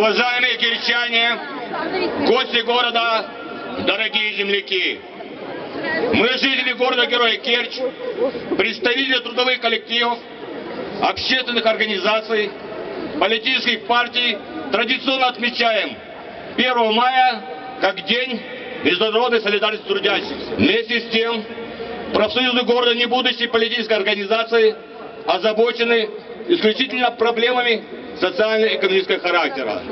Уважаемые кирчане, гости города, дорогие земляки! Мы, жители города-героя Керчь, представители трудовых коллективов, общественных организаций, политических партий, традиционно отмечаем 1 мая как День международной солидарности трудящихся. Вместе с тем, профсоюзы города, не будущей политической организации, озабочены исключительно проблемами социально-экономического характера.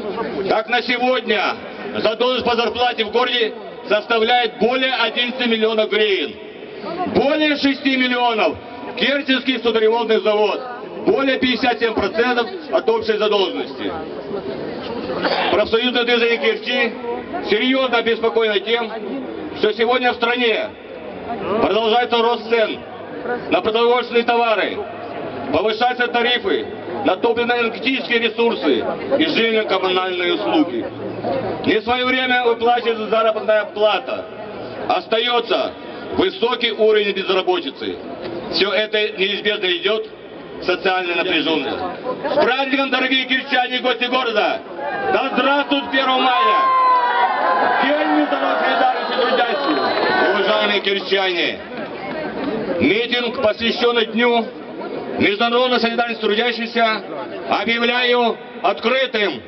Так на сегодня задолженность по зарплате в городе составляет более 11 миллионов гривен. Более 6 миллионов Керченский судоремонтный завод. Более 57% от общей задолженности. Профсоюзное движение Керчи серьезно обеспокоено тем, что сегодня в стране продолжается рост цен на продовольственные товары, повышаются тарифы на топливно-энергетические ресурсы и жилищно-коммунальные услуги. Не в свое время выплачивается заработная плата. Остается высокий уровень безработицы. Все это неизбежно идет к социальной напряженности. С праздником, дорогие кирчане и гости города! Да здравствует 1 мая! День международной солидарности трудящих! Уважаемые кирчане! Митинг, посвященный Дню международной солидарности трудящихся, объявляю открытым.